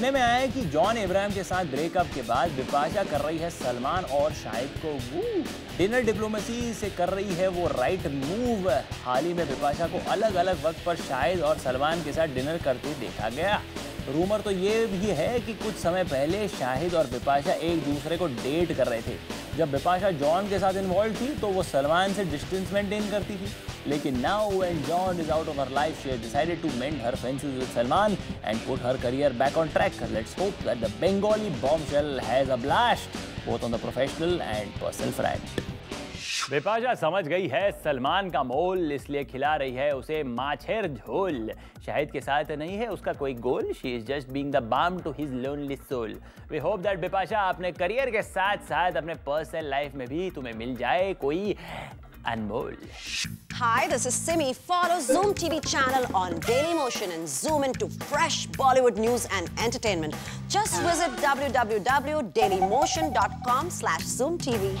सुनने में आया है कि जॉन इब्राहिम के साथ ब्रेकअप के बाद बिपाशा कर रही है सलमान और शाहिद को, वो, डिनर डिप्लोमेसी से कर रही है वो राइट मूव हाल ही में बिपाशा को अलग अलग वक्त पर शाहिद और सलमान के साथ डिनर करते देखा गया। रूमर तो ये भी है कि कुछ समय पहले शाहिद और बिपाशा एक दूसरे को डेट कर रहे थे। जब बिपाशा जॉन के साथ इन्वॉल्व थी तो वो सलमान से डिस्टेंस मेंटेन करती थी। लेकिन now when John is out of her life she decided to mend her fences with Salman and put her career back on track let's hope that the Bengali bombshell has a blast both on the professional and personal front Bipasha समझ गई है सलमान का मोल इसलिए खिला रही है उसे माछेर झोल शाहिद के साथ नहीं है उसका कोई goal she is just being the balm to his lonely soul we hope that Bipasha अपने करियर के साथ साथ अपने पर्सनल लाइफ में भी तुम्हें मिल जाए कोई अनमोल Hi, this is Simi. Follow Zoom TV channel on Daily Motion and zoom into fresh Bollywood news and entertainment. Just visit www.dailymotion.com slash Zoom TV.